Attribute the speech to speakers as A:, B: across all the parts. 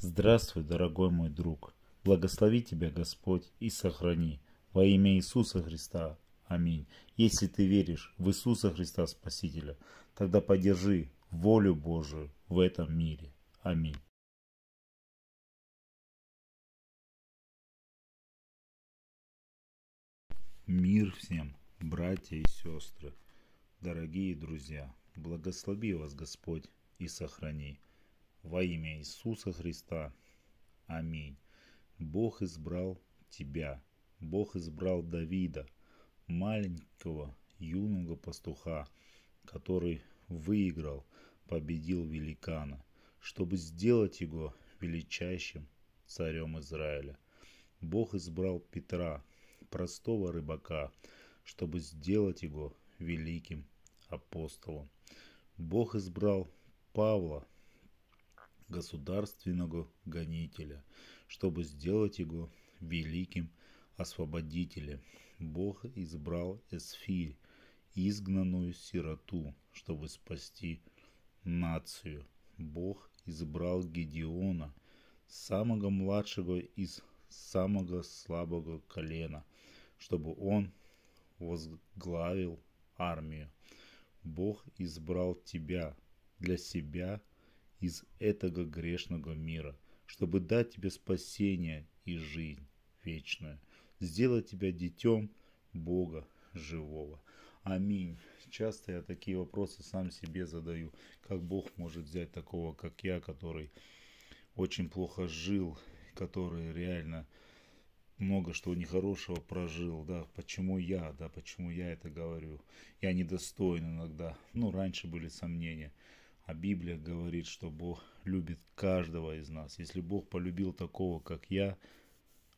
A: Здравствуй, дорогой мой друг. Благослови тебя Господь и сохрани. Во имя Иисуса Христа. Аминь. Если ты веришь в Иисуса Христа Спасителя, тогда поддержи волю Божию в этом мире. Аминь. Мир всем, братья и сестры, дорогие друзья, благослови вас Господь и сохрани. Во имя Иисуса Христа. Аминь. Бог избрал тебя. Бог избрал Давида, маленького юного пастуха, который выиграл, победил великана, чтобы сделать его величайшим царем Израиля. Бог избрал Петра, простого рыбака, чтобы сделать его великим апостолом. Бог избрал Павла, государственного гонителя, чтобы сделать его великим освободителем. Бог избрал Эсфирь, изгнанную сироту, чтобы спасти нацию. Бог избрал Гедеона, самого младшего из самого слабого колена, чтобы он возглавил армию. Бог избрал тебя для себя из этого грешного мира, чтобы дать тебе спасение и жизнь вечную, сделать тебя детем Бога живого. Аминь. Часто я такие вопросы сам себе задаю. Как Бог может взять такого, как я, который очень плохо жил, который реально много что нехорошего прожил, да, почему я, да, почему я это говорю. Я недостоин иногда. Ну, раньше были сомнения. А Библия говорит, что Бог любит каждого из нас. Если Бог полюбил такого, как я,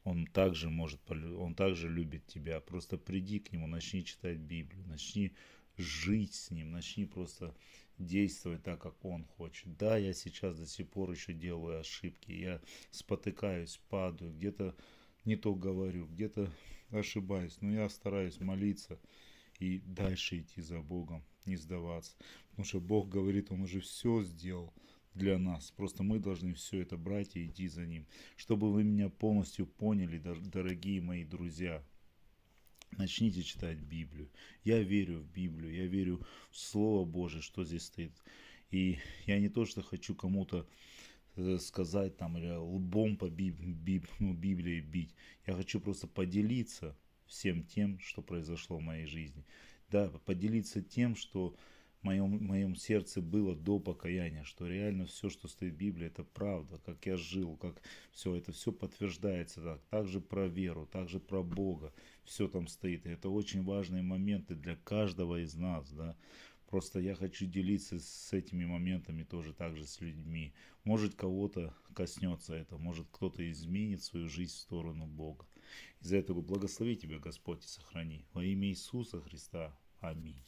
A: Он также может, Он также любит тебя. Просто приди к Нему, начни читать Библию, начни жить с Ним, начни просто действовать так, как Он хочет. Да, я сейчас до сих пор еще делаю ошибки, я спотыкаюсь, падаю, где-то не то говорю, где-то ошибаюсь, но я стараюсь молиться и дальше идти за Богом не сдаваться. Потому что Бог говорит, Он уже все сделал для нас. Просто мы должны все это брать и идти за Ним. Чтобы вы меня полностью поняли, дорогие мои друзья, начните читать Библию. Я верю в Библию, я верю в Слово Божие, что здесь стоит. И я не то, что хочу кому-то э, сказать там или лбом по биб, биб, ну, Библии бить. Я хочу просто поделиться всем тем, что произошло в моей жизни да, поделиться тем, что в моем, в моем сердце было до покаяния, что реально все, что стоит в Библии, это правда, как я жил, как все, это все подтверждается так. Также про веру, также про Бога, все там стоит. И это очень важные моменты для каждого из нас, да. Просто я хочу делиться с этими моментами тоже также с людьми. Может кого-то коснется это, может кто-то изменит свою жизнь в сторону Бога. Из-за этого благослови тебя Господь и сохрани. Во имя Иисуса Христа. Аминь.